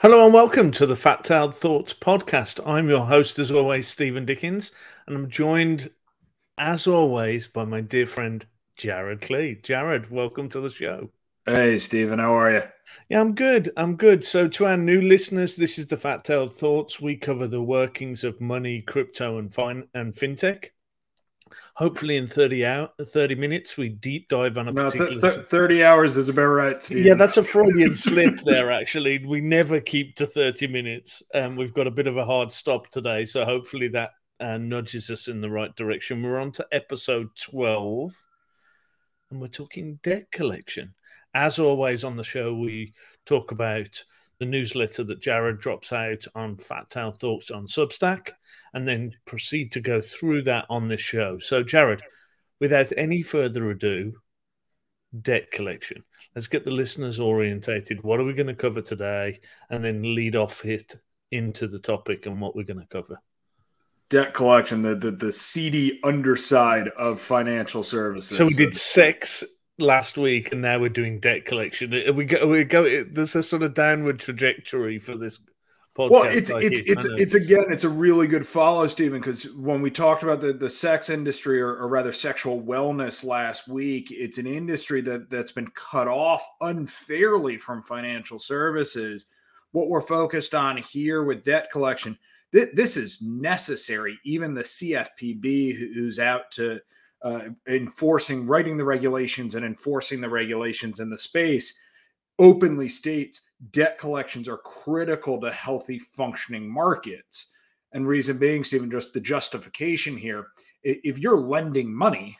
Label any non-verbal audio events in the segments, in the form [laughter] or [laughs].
Hello and welcome to the Fat Tailed Thoughts podcast. I'm your host, as always, Steven Dickens, and I'm joined, as always, by my dear friend Jared Klee. Jared, welcome to the show. Hey, Steven, how are you? Yeah, I'm good. I'm good. So, to our new listeners, this is the Fat Tailed Thoughts. We cover the workings of money, crypto, and fine and fintech. Hopefully, in 30, hour, 30 minutes, we deep dive on a no, particular. Th- th- 30 hours is about right, Steve. Yeah, that's a Freudian slip there, actually. We never keep to 30 minutes. Um, we've got a bit of a hard stop today. So, hopefully, that uh, nudges us in the right direction. We're on to episode 12, and we're talking debt collection. As always on the show, we talk about the newsletter that Jared drops out on Fat Tail Thoughts on Substack, and then proceed to go through that on this show. So, Jared, without any further ado, debt collection. Let's get the listeners orientated. What are we going to cover today? And then lead off it into the topic and what we're going to cover. Debt collection, the, the the seedy underside of financial services. So we did sex last week, and now we're doing debt collection. We go, we go. There's a sort of downward trajectory for this podcast. Well, it's it's it's it's again, it's a really good follow, Steven, because when we talked about the the sex industry, or, or rather sexual wellness last week, it's an industry that that's been cut off unfairly from financial services. What we're focused on here with debt collection, th- this is necessary. Even the CFPB, who's out to uh, enforcing, writing the regulations and enforcing the regulations in the space, openly states debt collections are critical to healthy functioning markets. And reason being, Steven, just the justification here if you're lending money,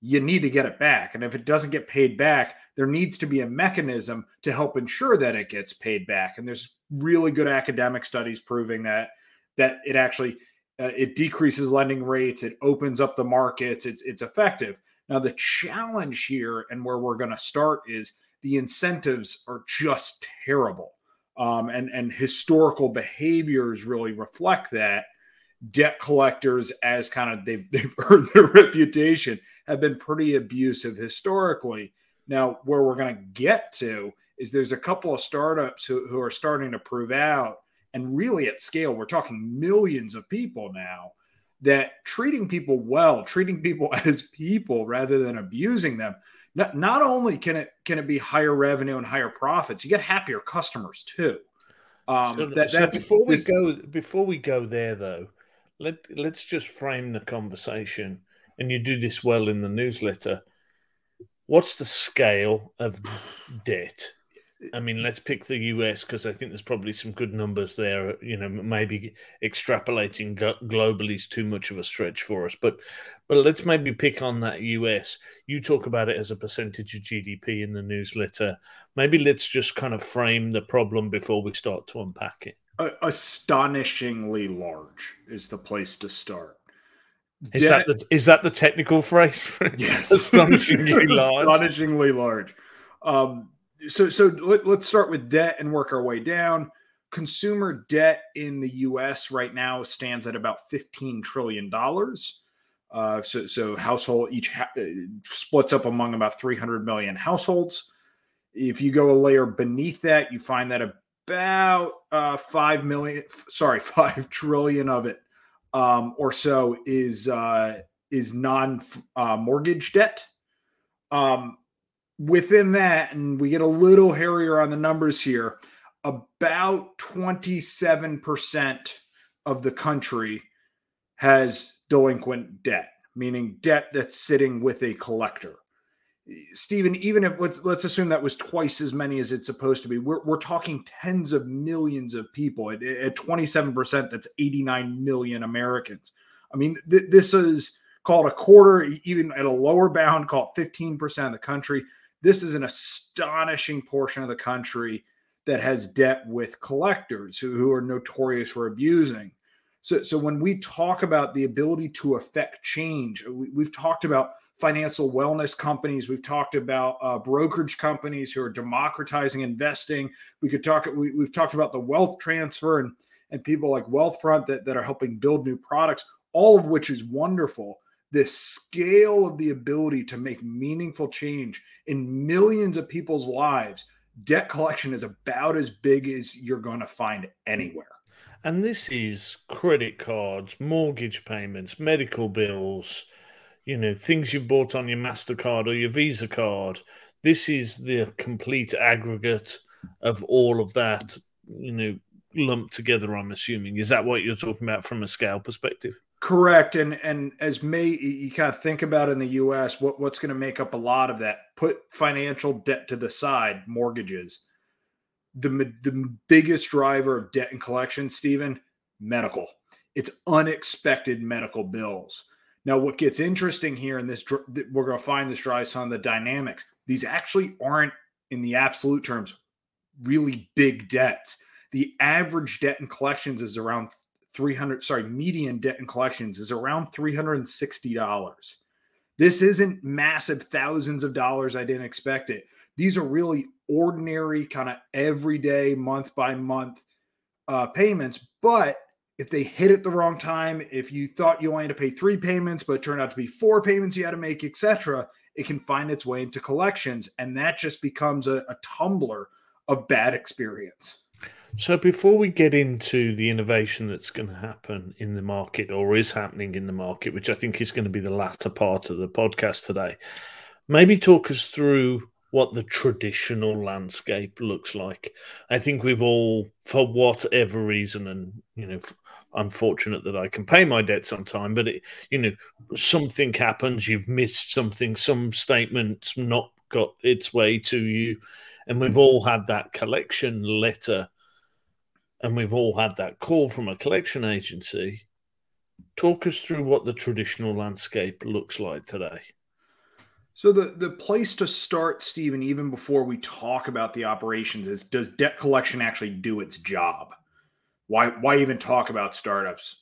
you need to get it back. And if it doesn't get paid back, there needs to be a mechanism to help ensure that it gets paid back. And there's really good academic studies proving that that it actually uh, it decreases lending rates, it opens up the markets, it's it's effective. Now the challenge here and where we're going to start is the incentives are just terrible. Um, and and historical behaviors really reflect that. Debt collectors, as kind of they've [laughs] they've earned their reputation, have been pretty abusive historically. Now, where we're going to get to is there's a couple of startups who, who are starting to prove out, and really at scale, we're talking millions of people now, that treating people well, treating people [laughs] as people rather than abusing them, not, not only can it can it be higher revenue and higher profits, you get happier customers too. Um, so, that, so before we go before we go there though, let let's just frame the conversation, and you do this well in the newsletter. What's the scale of [sighs] debt I mean, let's pick the US because I think there's probably some good numbers there. You know, maybe extrapolating globally is too much of a stretch for us, but but let's maybe pick on that US. You talk about it as a percentage of GDP in the newsletter. Maybe let's just kind of frame the problem before we start to unpack it. Astonishingly large is the place to start. Is De- that the, is that the technical [laughs] phrase for it? Yes, astonishingly large. [laughs] Astonishingly large. Um, so so let, us start with debt and work our way down. Consumer debt in the U.S. right now stands at about fifteen trillion dollars. Uh, so so household each ha- uh, splits up among about three hundred million households. If you go a layer beneath that, you find that about uh, five million, sorry, [laughs] five trillion of it um, or so is uh, is non uh, mortgage debt. Um, within that, and we get a little hairier on the numbers here, about 27% of the country has delinquent debt, meaning debt that's sitting with a collector. Steven, even if let's, let's assume that was twice as many as it's supposed to be, we're, we're talking tens of millions of people. At, at 27%, that's 89 million Americans. I mean, th- this is called a quarter, even at a lower bound, called 15% of the country. This is an astonishing portion of the country that has debt with collectors who, who are notorious for abusing. So, so when we talk about the ability to affect change, we, have talked about financial wellness companies. We've talked about uh, brokerage companies who are democratizing investing. We could talk. We, have talked about the wealth transfer and and people like Wealthfront that, that are helping build new products. All of which is wonderful the scale of the ability to make meaningful change in millions of people's lives debt collection is about as big as you're going to find anywhere. And this is credit cards, mortgage payments, medical bills, you know, things you bought on your MasterCard or your Visa card. This is the complete aggregate of all of that, you know, lumped together, I'm assuming. Is that what you're talking about from a scale perspective? Correct. And and as may you kind of think about in the US, what, what's going to make up a lot of that? Put financial debt to the side, mortgages. The, the biggest driver of debt and collection, Steven, medical. It's unexpected medical bills. Now, what gets interesting here, in this we're going to find this drives on the dynamics. These actually aren't, in the absolute terms, really big debts. The average debt and collections is around 300 sorry median debt and collections is around $360 this isn't massive thousands of dollars i didn't expect it. These are really ordinary kind of everyday month by month uh, payments but if they hit at the wrong time if you thought you only had to pay three payments but turned out to be four payments you had to make etc it can find its way into collections and that just becomes a, a tumbler of bad experience so before we get into the innovation that's going to happen in the market or is happening in the market, which I think is going to be the latter part of the podcast today, maybe talk us through what the traditional landscape looks like. I think we've all, for whatever reason, and you know, I'm fortunate that I can pay my debts on time, but it, you know, something happens, you've missed something, some statement's not got its way to you, and we've all had that collection letter and we've all had that call from a collection agency. Talk us through what the traditional landscape looks like today. So the the place to start, Steven, even before we talk about the operations, is does debt collection actually do its job? Why why even talk about startups?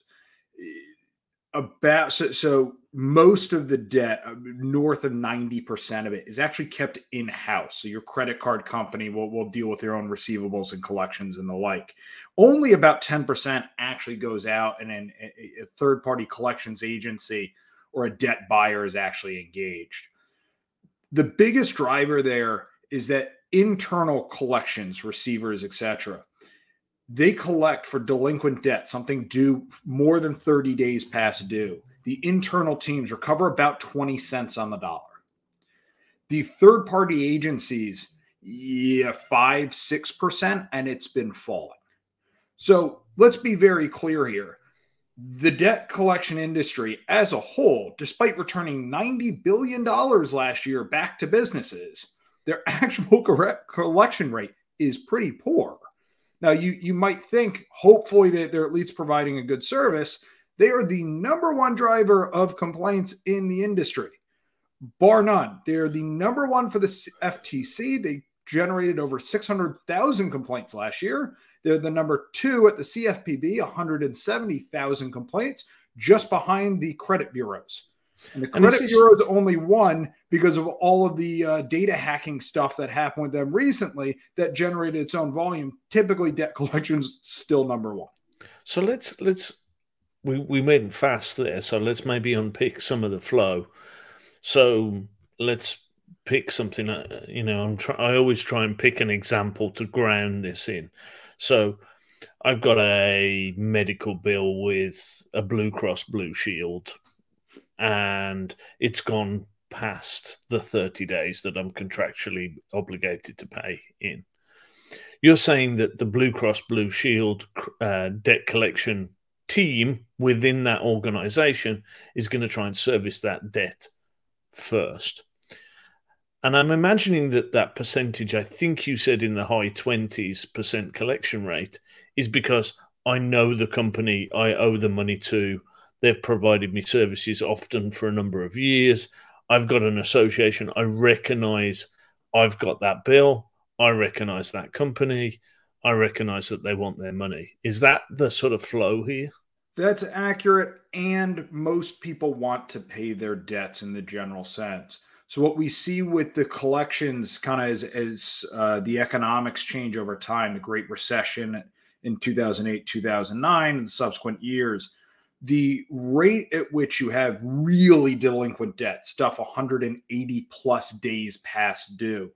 About so, so most of the debt, uh, north of 90% of it, is actually kept in house. So your credit card company will, will deal with their own receivables and collections and the like. Only about 10% actually goes out, and a third party collections agency or a debt buyer is actually engaged. The biggest driver there is that internal collections, receivers, etc., they collect for delinquent debt, something due more than 30 days past due the internal teams recover about 20 cents on the dollar. The third party agencies, yeah, five, six percent, and it's been falling. So let's be very clear here. The debt collection industry as a whole, despite returning $90 billion last year back to businesses, their [laughs] actual collection rate is pretty poor. Now, you, you might think, hopefully, that they're at least providing a good service. They are the number one driver of complaints in the industry, bar none. They are the number one for the FTC. They generated over 600,000 complaints last year. They're the number two at the CFPB, 170,000 complaints, just behind the credit bureaus. And the credit and bureau is only one because of all of the uh, data hacking stuff that happened with them recently that generated its own volume. Typically, debt collections still number one. So let's let's we, we went fast there, so let's maybe unpick some of the flow. So let's pick something. Uh, you know, I'm try, I always try and pick an example to ground this in. So I've got a medical bill with a Blue Cross Blue Shield, and it's gone past the 30 days that I'm contractually obligated to pay in. You're saying that the Blue Cross Blue Shield uh, debt collection team within that organization is going to try and service that debt first. And I'm imagining that that percentage, I think you said in the high 20s percent collection rate, is because I know the company I owe the money to. They've provided me services often for a number of years. I've got an association. I recognize I've got that bill. I recognize that company. I recognize that they want their money. Is that the sort of flow here? That's accurate. And most people want to pay their debts in the general sense. So, what we see with the collections kind of as, as uh, the economics change over time, the Great Recession in 2008, 2009, and the subsequent years, the rate at which you have really delinquent debt, stuff 180 plus days past due,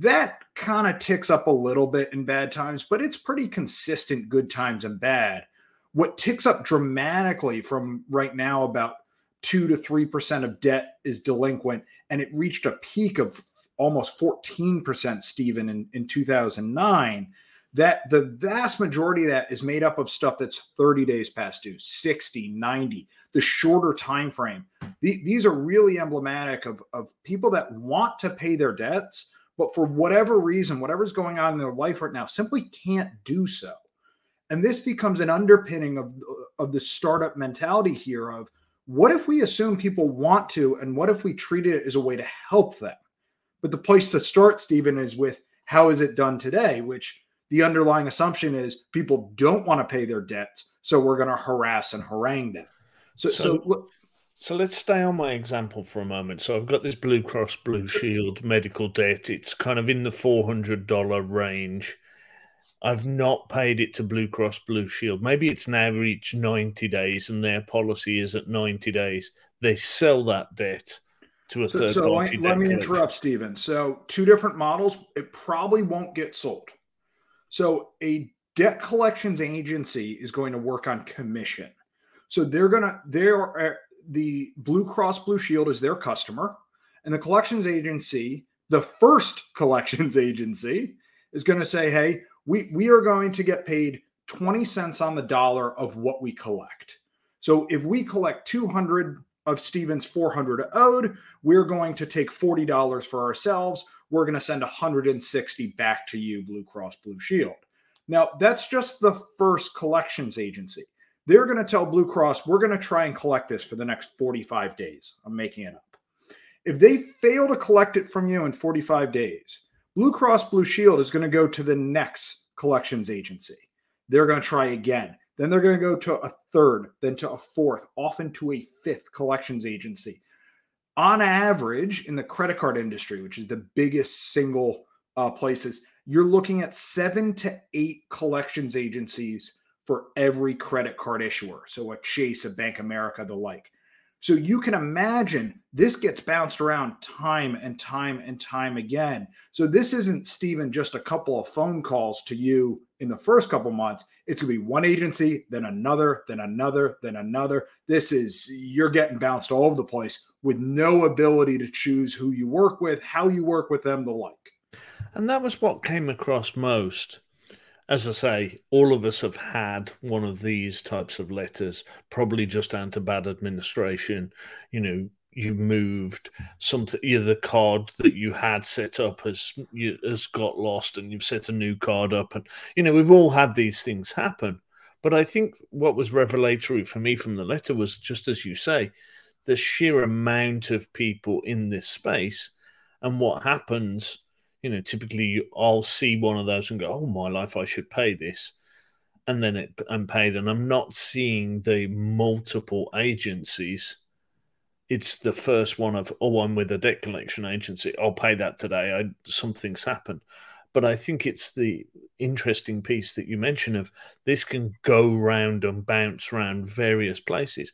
That kind of ticks up a little bit in bad times, but it's pretty consistent good times and bad. What ticks up dramatically from right now about two to three percent of debt is delinquent, and it reached a peak of almost 14%, Steven, in, in 2009 that the vast majority of that is made up of stuff that's 30 days past due 60 90 the shorter time frame the, these are really emblematic of, of people that want to pay their debts but for whatever reason whatever's going on in their life right now simply can't do so. And this becomes an underpinning of, of the startup mentality here of what if we assume people want to and what if we treat it as a way to help them? But the place to start steven is with how is it done today? Which the underlying assumption is people don't want to pay their debts, so we're going to harass and harangue them. So, so, so, so, let's stay on my example for a moment. So I've got this Blue Cross Blue Shield medical debt. It's kind of in the four hundred dollar range. I've not paid it to Blue Cross Blue Shield. Maybe it's now reached ninety days, and their policy is at ninety days. They sell that debt to a so, third so party. let me interrupt, Steven. So two different models. It probably won't get sold. So a debt collections agency is going to work on commission. So they're going to they're uh, the Blue Cross Blue Shield is their customer and the collections agency, the first [laughs] collections agency is going to say, "Hey, we we are going to get paid 20 cents on the dollar of what we collect." So if we collect 200 of Stevens 400 owed, we're going to take $40 for ourselves we're going to send 160 back to you, Blue Cross Blue Shield. Now, that's just the first collections agency. They're going to tell Blue Cross, we're going to try and collect this for the next 45 days. I'm making it up. If they fail to collect it from you in 45 days, Blue Cross Blue Shield is going to go to the next collections agency. They're going to try again. Then they're going to go to a third, then to a fourth, often to a fifth collections agency on average in the credit card industry, which is the biggest single uh, places, you're looking at seven to eight collections agencies for every credit card issuer. So a Chase, a Bank America, the like. So you can imagine this gets bounced around time and time and time again. So this isn't Steven just a couple of phone calls to you in the first couple months. It's to be one agency, then another, then another, then another. This is you're getting bounced all over the place with no ability to choose who you work with, how you work with them, the like. And that was what came across most as I say, all of us have had one of these types of letters, probably just down to bad administration. You know, you moved something, either the card that you had set up has has got lost, and you've set a new card up, and you know we've all had these things happen. But I think what was revelatory for me from the letter was just as you say, the sheer amount of people in this space, and what happens you know, typically I'll see one of those and go, "Oh my life, I should pay this," and then it I'm paid, and I'm not seeing the multiple agencies. It's the first one of, "Oh, I'm with a debt collection agency. I'll pay that today. I something's happened." But I think it's the interesting piece that you mentioned of this can go round and bounce around various places.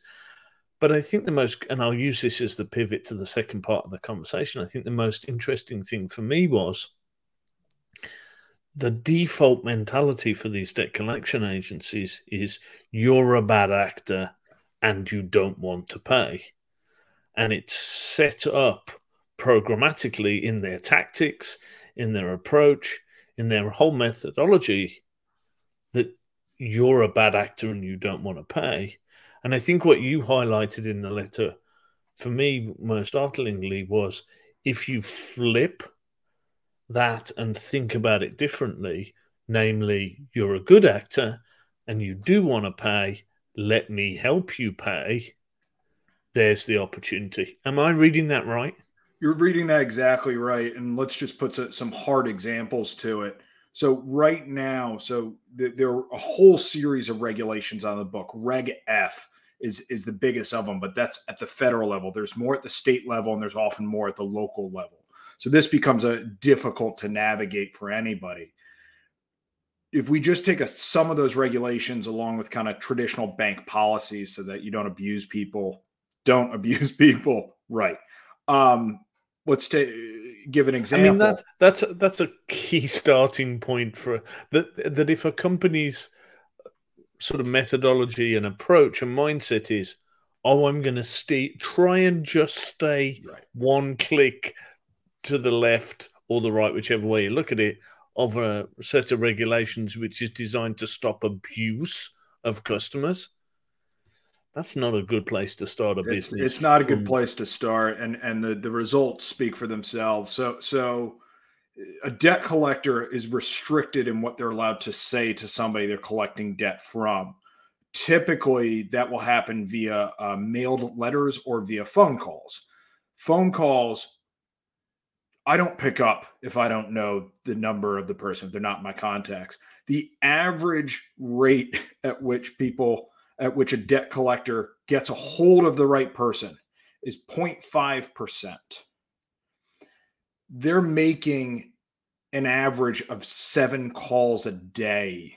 But I think the most, and I'll use this as the pivot to the second part of the conversation. I think the most interesting thing for me was the default mentality for these debt collection agencies is you're a bad actor and you don't want to pay. And it's set up programmatically in their tactics, in their approach, in their whole methodology that you're a bad actor and you don't want to pay. And I think what you highlighted in the letter, for me, most startlingly, was if you flip that and think about it differently, namely, you're a good actor and you do want to pay, let me help you pay, there's the opportunity. Am I reading that right? You're reading that exactly right. And let's just put some hard examples to it. So right now, so th- there are a whole series of regulations on the book. Reg F is is the biggest of them, but that's at the federal level. There's more at the state level, and there's often more at the local level. So this becomes a difficult to navigate for anybody. If we just take a, some of those regulations along with kind of traditional bank policies, so that you don't abuse people, don't [laughs] abuse people, right? Um, let's take give an example. I mean that that's that's a key [laughs] starting point for that. That if a company's sort of methodology and approach and mindset is, oh, I'm going to stay, try and just stay right. one click to the left or the right, whichever way you look at it, of a set of regulations which is designed to stop abuse of customers that's not a good place to start a it's, business. It's not from... a good place to start, and and the the results speak for themselves. So so a debt collector is restricted in what they're allowed to say to somebody they're collecting debt from. Typically, that will happen via uh, mailed letters or via phone calls. Phone calls, I don't pick up if I don't know the number of the person, if they're not my contacts. The average rate at which people at which a debt collector gets a hold of the right person is 0.5%. They're making an average of seven calls a day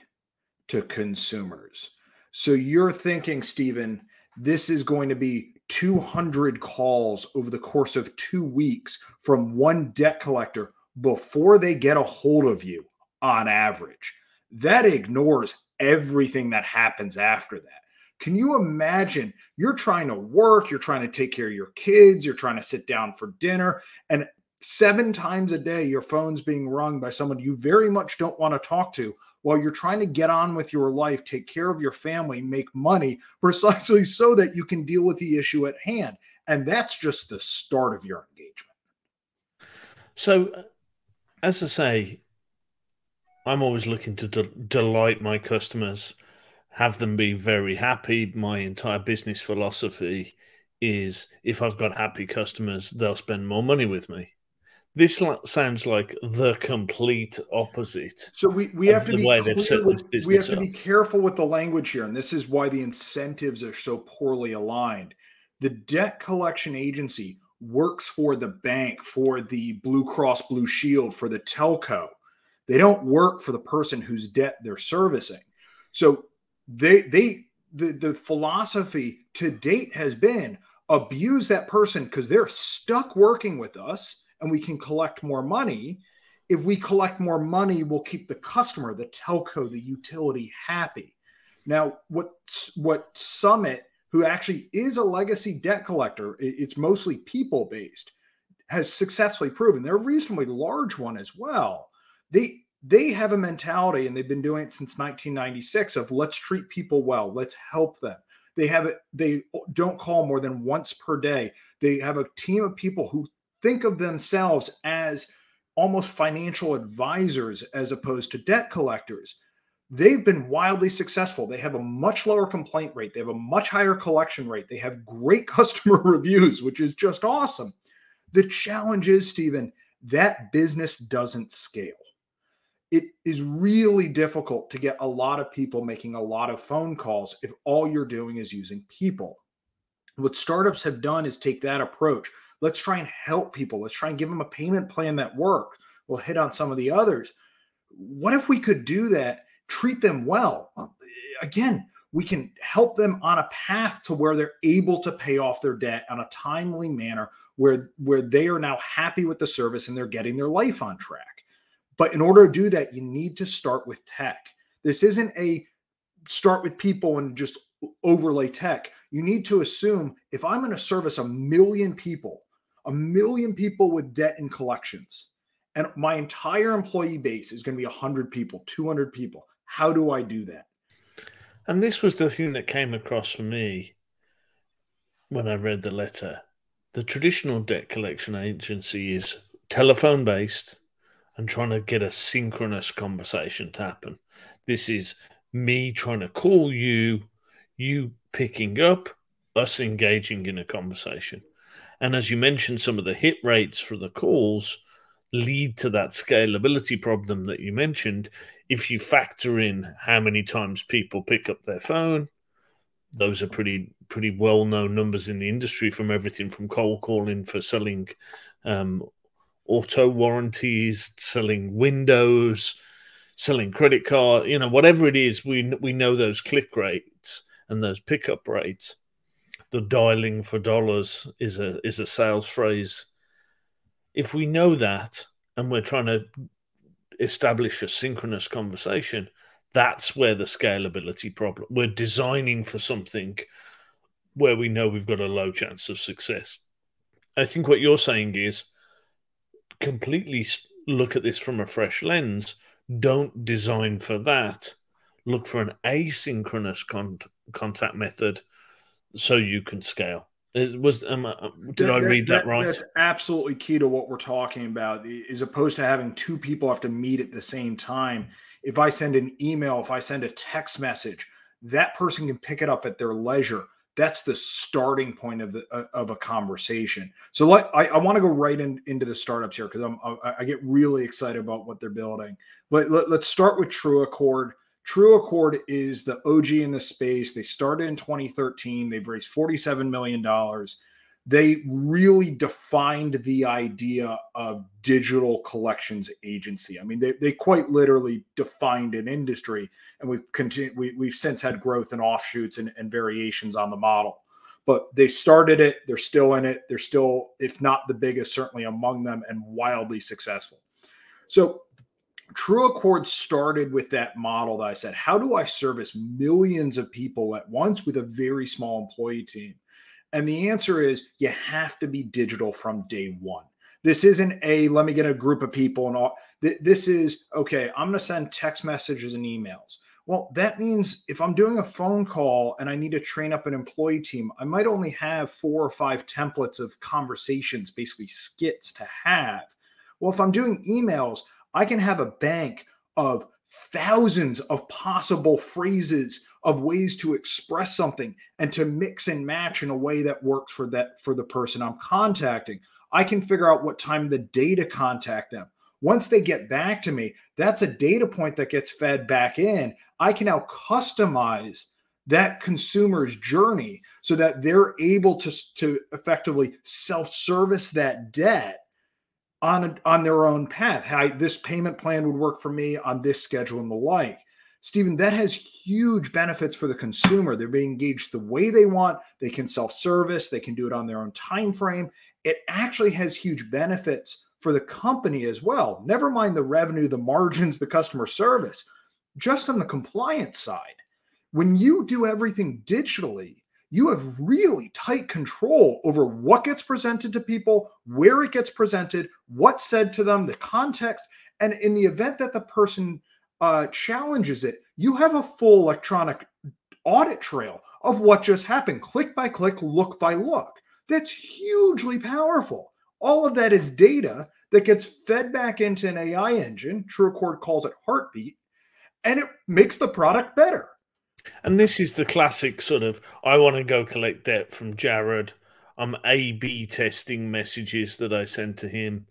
to consumers. So you're thinking, Steven, this is going to be 200 calls over the course of two weeks from one debt collector before they get a hold of you on average. That ignores everything that happens after that. Can you imagine you're trying to work, you're trying to take care of your kids, you're trying to sit down for dinner, and seven times a day your phone's being rung by someone you very much don't want to talk to while you're trying to get on with your life, take care of your family, make money [laughs] precisely so that you can deal with the issue at hand. And that's just the start of your engagement. So, as I say, I'm always looking to de- delight my customers have them be very happy. My entire business philosophy is if I've got happy customers, they'll spend more money with me. This sounds like the complete opposite. So we, we have to be with, we have to be careful with the language here, and this is why the incentives are so poorly aligned. The debt collection agency works for the bank, for the Blue Cross Blue Shield, for the telco. They don't work for the person whose debt they're servicing. So they they the, the philosophy to date has been abuse that person because they're stuck working with us and we can collect more money. If we collect more money we'll keep the customer the telco the utility happy. Now what what summit who actually is a legacy debt collector it's mostly people based has successfully proven they're a reasonably large one as well. They they have a mentality and they've been doing it since 1996 of let's treat people well. Let's help them. They have it they don't call more than once per day. They have a team of people who think of themselves as almost financial advisors as opposed to debt collectors. They've been wildly successful. They have a much lower complaint rate. They have a much higher collection rate. They have great [laughs] customer reviews which is just awesome. The challenge is steven that business doesn't scale it is really difficult to get a lot of people making a lot of phone calls if all you're doing is using people. What startups have done is take that approach. Let's try and help people. Let's try and give them a payment plan that works. We'll hit on some of the others. What if we could do that, treat them well? Again, we can help them on a path to where they're able to pay off their debt on a timely manner where where they are now happy with the service and they're getting their life on track but in order to do that, you need to start with tech. This isn't a start with people and just overlay tech. You need to assume if I'm going to service a million people, a million people with debt and collections, and my entire employee base is going to be 100 people, 200 people, how do I do that? And this was the thing that came across for me when I read the letter. The traditional debt collection agency is telephone based and trying to get a synchronous conversation to happen. This is me trying to call you, you picking up, us engaging in a conversation. And as you mentioned, some of the hit rates for the calls lead to that scalability problem that you mentioned. If you factor in how many times people pick up their phone, those are pretty pretty well known numbers in the industry from everything from cold calling for selling um, auto warranties, selling windows, selling credit card, you know, whatever it is, we we know those click rates and those pickup rates. The dialing for dollars is a is a sales phrase. if we know that and we're trying to establish a synchronous conversation, that's where the scalability problem. We're designing for something where we know we've got a low chance of success. I think what you're saying is completely look at this from a fresh lens. Don't design for that. Look for an asynchronous con- contact method so you can scale. It was um, did that, I read that, that, right? That's absolutely key to what we're talking about. As opposed to having two people have to meet at the same time. If I send an email, if I send a text message, that person can pick it up at their leisure. That's the starting point of the uh, of a conversation. So let I, I want to go right in, into the startups here because I'm I, I, get really excited about what they're building. But let, let's start with TrueAccord. True Accord is the OG in the space. They started in 2013. They've raised $47 million. They really defined the idea of digital collections agency. I mean, they, they quite literally defined an industry, and we've continued, we, we've since had growth and offshoots and, and variations on the model. But they started it, they're still in it, they're still, if not the biggest, certainly among them, and wildly successful. So TrueAccord started with that model that I said, how do I service millions of people at once with a very small employee team? And the answer is you have to be digital from day one. This isn't a let me get a group of people and all. This is okay, I'm going to send text messages and emails. Well, that means if I'm doing a phone call and I need to train up an employee team, I might only have four or five templates of conversations, basically skits to have. Well, if I'm doing emails, I can have a bank of thousands of possible phrases of ways to express something and to mix and match in a way that works for that for the person I'm contacting. I can figure out what time of the day to contact them. Once they get back to me, that's a data point that gets fed back in. I can now customize that consumer's journey so that they're able to, to effectively self-service that debt on a, on their own path. How this payment plan would work for me on this schedule and the like. Steven, that has huge benefits for the consumer. They're being engaged the way they want. They can self-service. They can do it on their own time frame. It actually has huge benefits for the company as well. Never mind the revenue, the margins, the customer service. Just on the compliance side, when you do everything digitally, you have really tight control over what gets presented to people, where it gets presented, what's said to them, the context. And in the event that the person uh, challenges it, you have a full electronic audit trail of what just happened, click by click, look by look. That's hugely powerful. All of that is data that gets fed back into an AI engine. TrueAccord calls it Heartbeat, and it makes the product better. And this is the classic sort of I want to go collect debt from Jared. I'm A B testing messages that I send to him.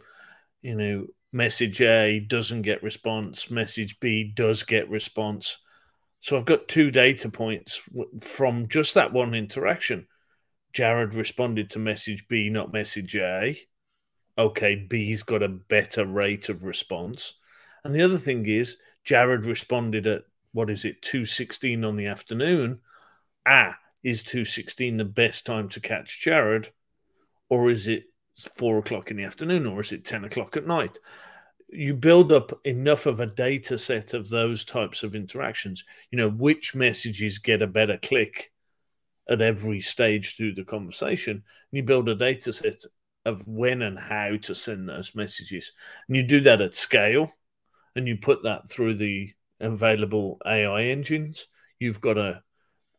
You know, message A doesn't get response, message B does get response. So I've got two data points from just that one interaction. Jared responded to message B, not message A. Okay, B's got a better rate of response. And the other thing is, Jared responded at what is it, 2.16 on the afternoon, ah, is 2.16 the best time to catch Jared? Or is it four o'clock in the afternoon? Or is it 10 o'clock at night? You build up enough of a data set of those types of interactions. You know, which messages get a better click at every stage through the conversation. And you build a data set of when and how to send those messages. And you do that at scale and you put that through the available AI engines. You've got a,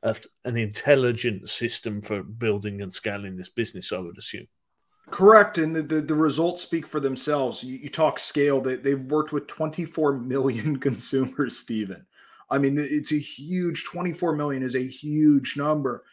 a an intelligent system for building and scaling this business. I would assume. Correct, and the, the, the, results speak for themselves. You, you talk scale; they, they've worked with 24 [laughs] million consumers, Steven. I mean, it's a huge 24 million is a huge number.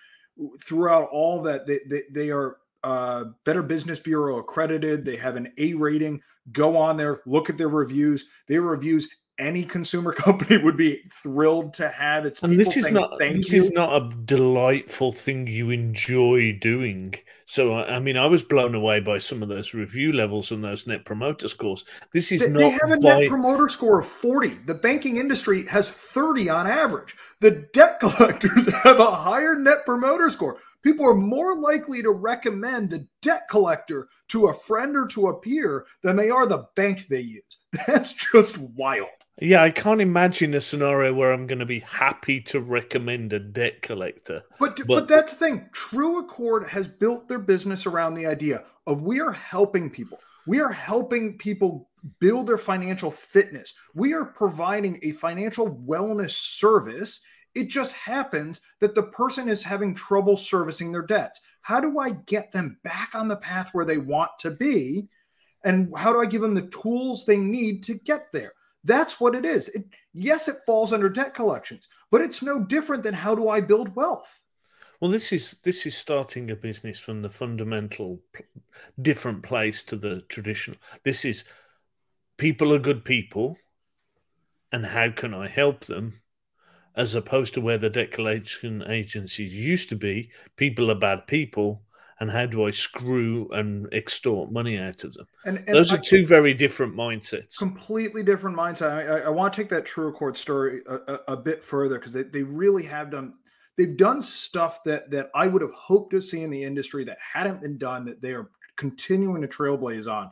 Throughout all that, they, they, they are uh, Better Business Bureau accredited. They have an A rating. Go on there, look at their reviews. Their reviews any consumer [laughs] company would be thrilled to have. It's and this is not this you. is not a delightful thing you enjoy doing. So I mean, I was blown away by some of those review levels and those net promoter scores. This is they, not. They have a by... net promoter score of forty. The banking industry has thirty on average. The debt [laughs] collectors have a higher net promoter score. People are more likely to recommend the debt collector to a friend or to a peer than they are the bank they use. [laughs] That's just wild. Yeah, I can't imagine a scenario where I'm going to be happy to recommend a debt collector. But but, but that's the thing. TrueAccord has built their business around the idea of we are helping people. We are helping people build their financial fitness. We are providing a financial wellness service. It just happens that the person is having trouble servicing their debts. How do I get them back on the path where they want to be? And how do I give them the tools they need to get there? That's what it is. It, yes, it falls under debt collections, but it's no different than how do I build wealth? Well, this is this is starting a business from the fundamental different place to the traditional. This is people are good people, and how can I help them? As opposed to where the debt collection agencies used to be, people are bad people, and how do I screw and extort money out of them? And, and those are two very different mindsets. Completely different mindset. I, I, I want to take that TrueAccord story a, a, a bit further because they, they really have done. They've done stuff that that I would have hoped to see in the industry that hadn't been done. That they are continuing to trailblaze on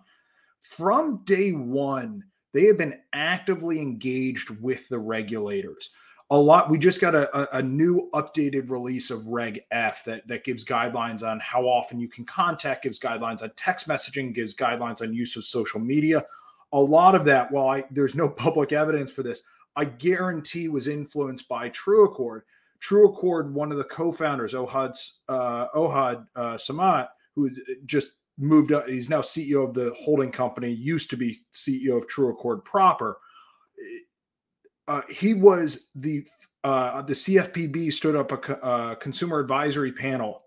from day one. They have been actively engaged with the regulators a lot. We just got a, a, new updated release of Reg F that, that gives guidelines on how often you can contact, gives guidelines on text messaging, gives guidelines on use of social media. A lot of that, while I, there's no [laughs] public evidence for this, I guarantee was influenced by TrueAccord. True Accord, one of the co-founders, Ohad uh, Ohad uh, Samet, who just moved up, he's now CEO of the holding company, used to be CEO of TrueAccord proper uh, he was the uh, the CFPB stood up a uh, consumer advisory panel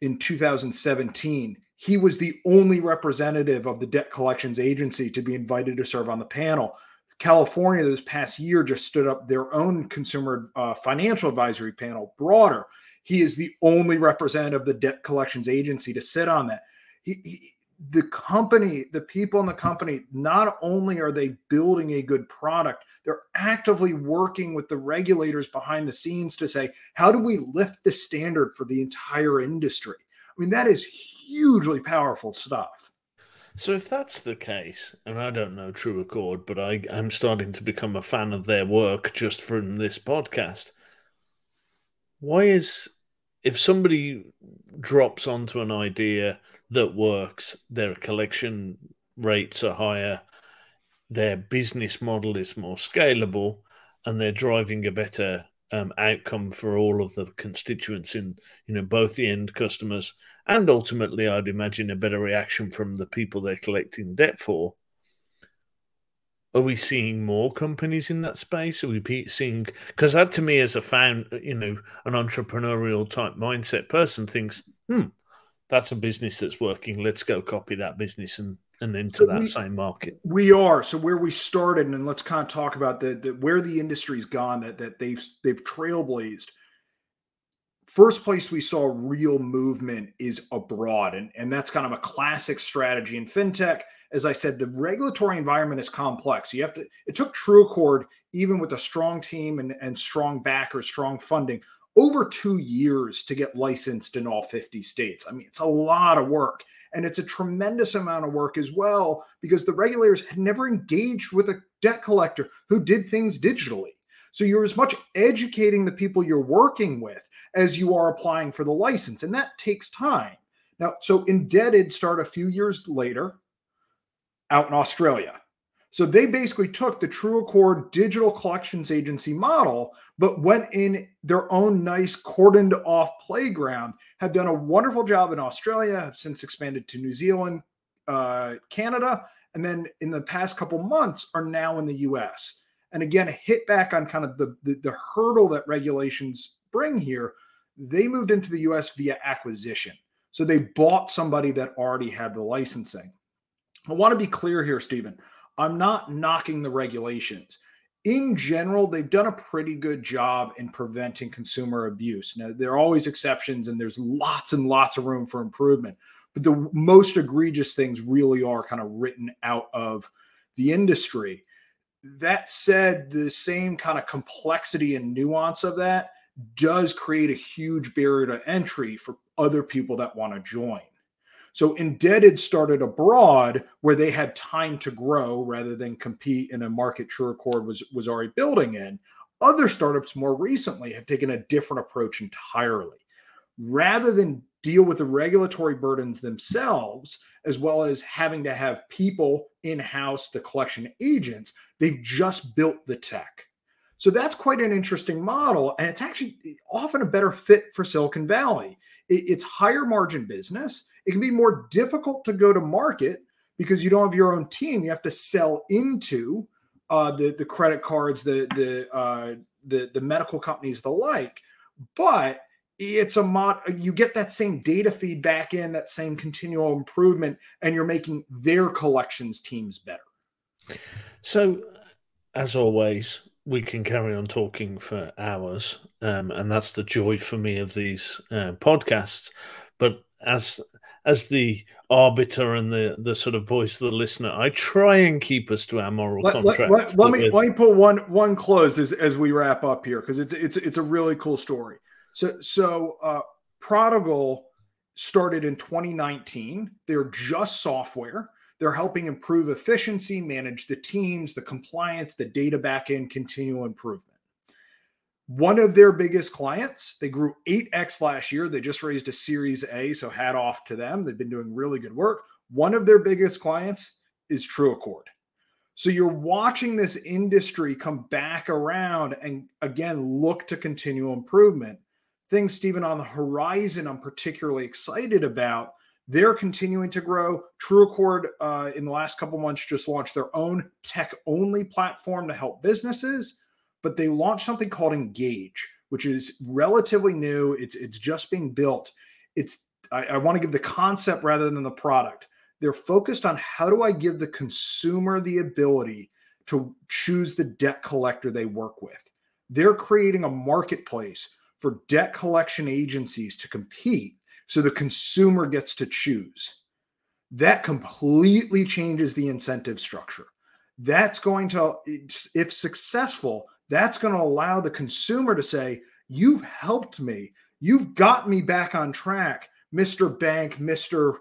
in 2017. He was the only representative of the debt collections agency to be invited to serve on the panel. California this past year just stood up their own consumer uh, financial advisory panel, broader. He is the only representative of the debt collections agency to sit on that. He, he, the company, the people in the mm-hmm. company, not only are they building a good product, they're actively working with the regulators behind the scenes to say, how do we lift the standard for the entire industry? I mean, that is hugely powerful stuff. So, if that's the case, and I don't know TrueAccord, but I, I'm starting to become a fan of their work just from this podcast, why is if somebody drops onto an idea that works, their collection rates are higher, their business model is more scalable, and they're driving a better um, outcome for all of the constituents in you know both the end customers and ultimately I'd imagine a better reaction from the people they're collecting debt for. Are we seeing more companies in that space? Are we seeing because that to me as a found you know an entrepreneurial type mindset person thinks hmm that's a business that's working. Let's go copy that business and and into so that we, same market. We are so where we started, and let's kind of talk about the, the where the industry's gone that that they've they've trailblazed. First place we saw real movement is abroad, and and that's kind of a classic strategy in fintech. As I said, the regulatory environment is complex. You have to. It took TrueAccord, even with a strong team and and strong backers, strong funding, over two years to get licensed in all 50 states. I mean, it's a lot of work. And it's a tremendous amount of work as well because the regulators had never engaged with a debt collector who did things digitally. So you're as much educating the people you're working with as you are applying for the license. And that takes time. Now, so InDebted start a few years later out in Australia. So they basically took the TrueAccord digital collections agency model, but went in their own nice cordoned off playground, have done a wonderful job in Australia, have since expanded to New Zealand, uh, Canada, and then in the past couple months are now in the US. And again, a hit back on kind of the, the, the hurdle that regulations bring here. They moved into the US via acquisition. So they bought somebody that already had the licensing. I want to be clear here, Steven. I'm not knocking the regulations. In general, they've done a pretty good job in preventing consumer abuse. Now, there are always exceptions, and there's lots and lots of room for improvement. But the most egregious things really are kind of written out of the industry. That said, the same kind of complexity and nuance of that does create a huge barrier to entry for other people that want to join. So InDebted started abroad where they had time to grow rather than compete in a market TrueAccord was was already building in. Other startups more recently have taken a different approach entirely. Rather than deal with the regulatory burdens themselves, as well as having to have people in house, the collection agents, they've just built the tech. So that's quite an interesting model. And it's actually often a better fit for Silicon Valley. It's higher margin business. It can be more difficult to go to market because you don't have your own team. You have to sell into uh, the, the credit cards, the, the, uh, the, the medical companies, the like. But it's a mod you get that same data feedback in that same continual improvement and you're making their collections teams better so as always we can carry on talking for hours um, and that's the joy for me of these uh, podcasts but as as the arbiter and the the sort of voice of the listener i try and keep us to our moral let, contract let, let, me let me put one one closed as, as we wrap up here because it's it's it's a really cool story so, so uh, Prodigal started in 2019. They're just software. They're helping improve efficiency, manage the teams, the compliance, the data backend, continual improvement. One of their biggest clients, they grew 8x last year. They just raised a Series A, so hat off to them. They've been doing really good work. One of their biggest clients is TrueAccord. So you're watching this industry come back around and again look to continual improvement things, Steven, on the horizon I'm particularly excited about. They're continuing to grow. TrueAccord uh, in the last couple months just launched their own tech only platform to help businesses, but they launched something called Engage, which is relatively new. It's it's just being built. It's I, I want to give the concept rather than the product. They're focused on how do I give the consumer the ability to choose the debt collector they work with. They're creating a marketplace for debt collection agencies to compete so the consumer gets to choose. That completely changes the incentive structure. That's going to, if successful, that's going to allow the consumer to say, You've helped me. You've got me back on track, Mr. Bank, Mr.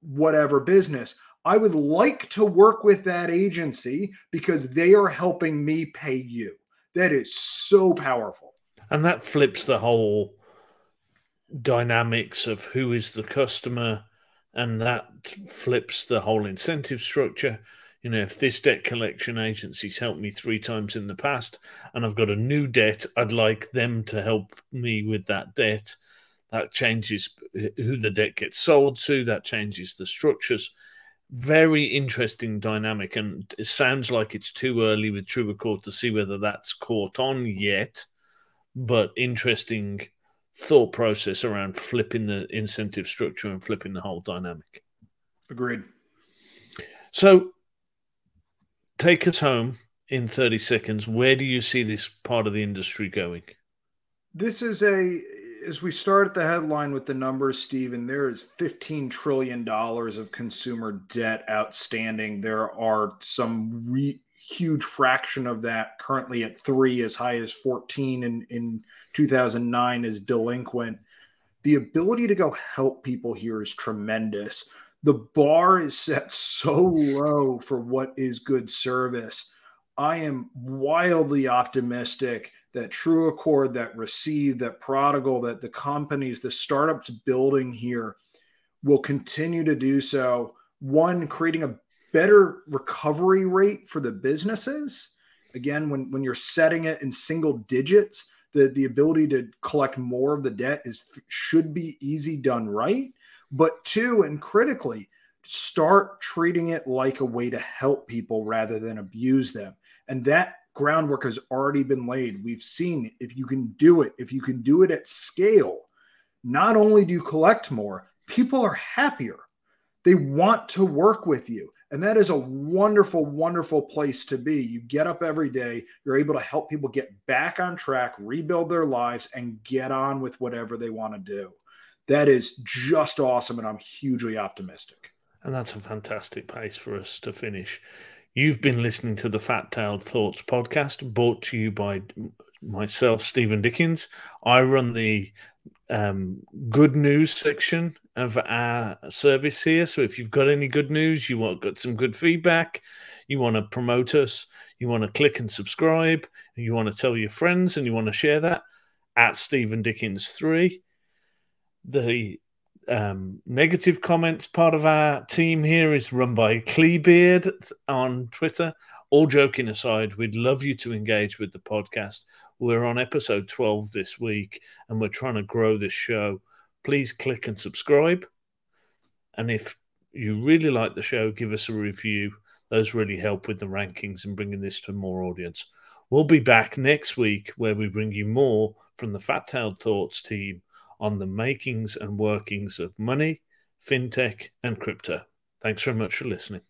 Whatever business. I would like to work with that agency because they are helping me pay you. That is so powerful and that flips the whole dynamics of who is the customer and that flips the whole incentive structure you know if this debt collection agency's helped me three times in the past and i've got a new debt i'd like them to help me with that debt that changes who the debt gets sold to that changes the structures very interesting dynamic and it sounds like it's too early with TrueAccord to see whether that's caught on yet but interesting thought process around flipping the incentive structure and flipping the whole dynamic. Agreed. So take us home in 30 seconds. Where do you see this part of the industry going? This is a, as we start at the headline with the numbers, Steven, there is $15 trillion of consumer debt outstanding. There are some re- huge fraction of that currently at three, as high as 14 in, in 2009 is delinquent. The ability to go help people here is tremendous. The bar is set so low for what is good service. I am wildly optimistic that TrueAccord, that receeve, that Prodigal, that the companies, the startups building here will continue to do so. One, creating a better recovery rate for the businesses. Again, when, when you're setting it in single digits, the, the ability to collect more of the debt is should be easy done right. But two, and critically, start treating it like a way to help people rather than abuse them. And that groundwork has already been laid. We've seen if you can do it, if you can do it at scale, not only do you collect more, people are happier. They want to work with you. And that is a wonderful, wonderful place to be. You get up every day, you're able to help people get back on track, rebuild their lives, and get on with whatever they want to do. That is just awesome. And I'm hugely optimistic. And that's a fantastic pace for us to finish. You've been listening to the Fat Tailed Thoughts podcast brought to you by myself, Steven Dickens. I run the um, good news section of our service here. So if you've got any good news, you want got some good feedback, you want to promote us, you want to click and subscribe, you want to tell your friends, and you want to share that at Steven Dickens three. The um, negative comments part of our team here is run by KleeBeard on Twitter. All joking aside, we'd love you to engage with the podcast. We're on episode 12 this week and we're trying to grow this show. Please click and subscribe. And if you really like the show, give us a review. Those really help with the rankings and bringing this to more audience. We'll be back next week where we bring you more from the Fat Tailed Thoughts team on the makings and workings of money, fintech, and crypto. Thanks very much for listening.